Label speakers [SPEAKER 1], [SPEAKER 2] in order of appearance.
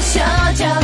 [SPEAKER 1] 小脚。